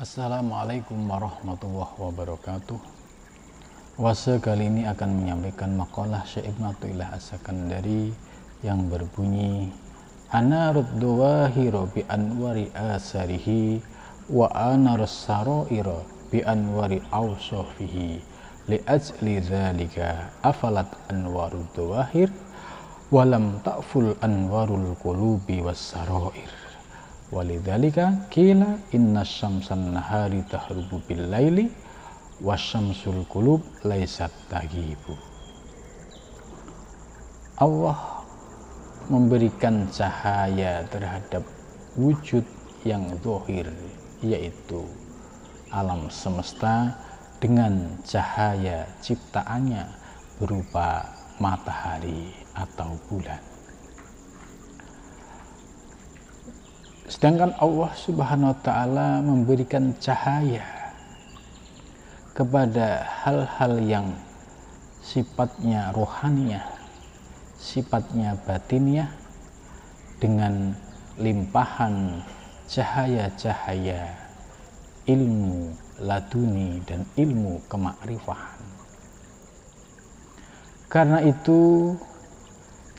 Assalamualaikum warahmatullahi wabarakatuh. Wasa kali ini akan menyampaikan makalah Syekh Ibn Atullah As-Sakandari yang berbunyi Ana rudduwahiro bi anwari asarihi wa ana rassaraira bi anwari awsafihi li ajli dzalika afalat anwarud dawahir walam ta'ful anwarul qulubi was sarair Walidzalika kila inna syamsan nahari tahrubu bil laili wasyamsul qulub laisat tagibu. Allah memberikan cahaya terhadap wujud yang zahir yaitu alam semesta dengan cahaya ciptaannya berupa matahari atau bulan. Sedangkan Allah Subhanahu wa taala memberikan cahaya kepada hal-hal yang sifatnya rohaniah, sifatnya batiniah dengan limpahan cahaya-cahaya ilmu laduni dan ilmu kemakrifahan. Karena itu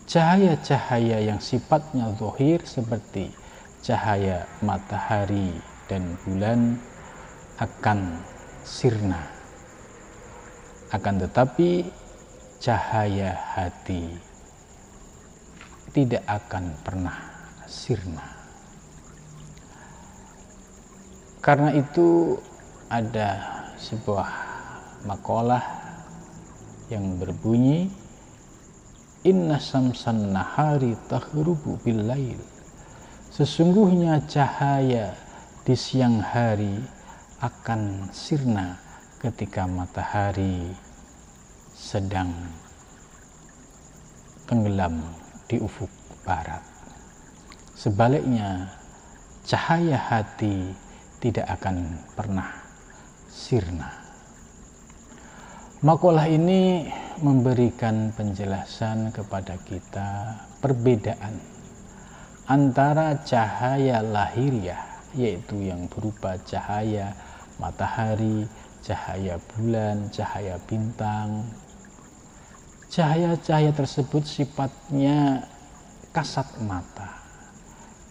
cahaya-cahaya yang sifatnya zahir seperti cahaya matahari dan bulan akan sirna. Akan tetapi cahaya hati tidak akan pernah sirna. Karena itu ada sebuah makalah yang berbunyi Inna samsan nahari tahrubu bil lail Sesungguhnya cahaya di siang hari akan sirna ketika matahari sedang tenggelam di ufuk barat. Sebaliknya, cahaya hati tidak akan pernah sirna. Makalah ini memberikan penjelasan kepada kita perbedaan antara cahaya lahiriah yaitu yang berupa cahaya matahari, cahaya bulan, cahaya bintang. Cahaya-cahaya tersebut sifatnya kasat mata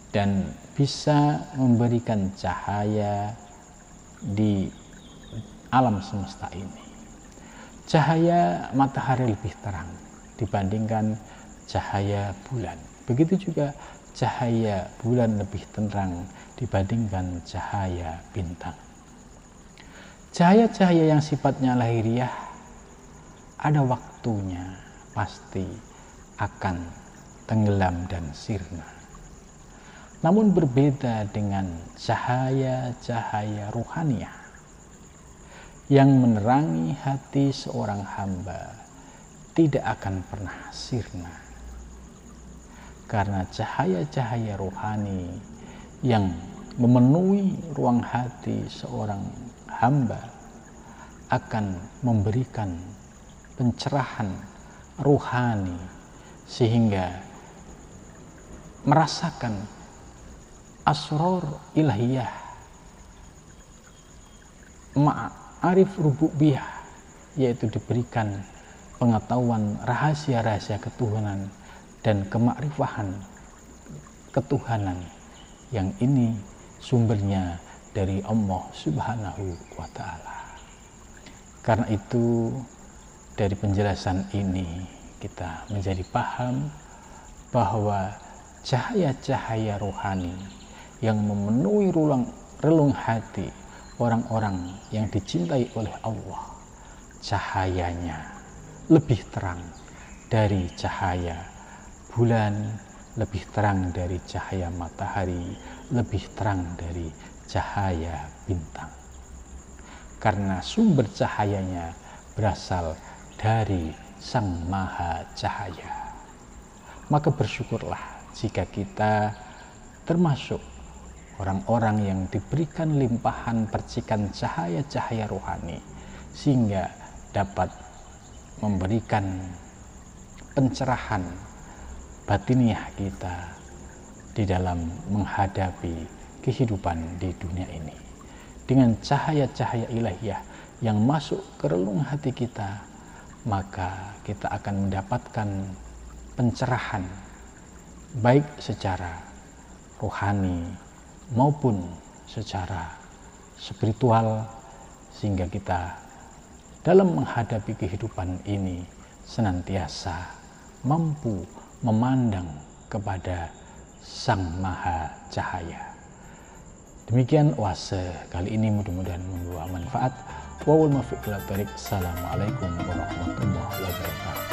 dan bisa memberikan cahaya di alam semesta ini. Cahaya matahari lebih terang dibandingkan cahaya bulan. Begitu juga cahaya bulan lebih tenang dibandingkan cahaya bintang. Cahaya-cahaya yang sifatnya lahiriah ada waktunya pasti akan tenggelam dan sirna. Namun berbeda dengan cahaya-cahaya ruhaniah yang menerangi hati seorang hamba tidak akan pernah sirna karena cahaya-cahaya rohani yang memenuhi ruang hati seorang hamba akan memberikan pencerahan rohani sehingga merasakan asror ilahiyah ma'arif rububiyah yaitu diberikan pengetahuan rahasia-rahasia ketuhanan dan kemakrifahan ketuhanan yang ini sumbernya dari Allah Subhanahu wa taala. Karena itu dari penjelasan ini kita menjadi paham bahwa cahaya-cahaya rohani yang memenuhi rulang relung hati orang-orang yang dicintai oleh Allah cahayanya lebih terang dari cahaya bulan lebih terang dari cahaya matahari, lebih terang dari cahaya bintang. Karena sumber cahayanya berasal dari Sang Maha Cahaya. Maka bersyukurlah jika kita termasuk orang-orang yang diberikan limpahan percikan cahaya-cahaya rohani sehingga dapat memberikan pencerahan batiniah kita di dalam menghadapi kehidupan di dunia ini. dengan cahaya-cahaya ilahiyah yang masuk ke relung hati kita, maka kita akan mendapatkan pencerahan baik secara rohani maupun secara spiritual sehingga kita dalam menghadapi kehidupan ini senantiasa mampu memandang kepada Sang Maha Cahaya. Demikian wase kali ini mudah-mudahan membawa manfaat. Wawul muwaffiq Assalamualaikum warahmatullahi wabarakatuh.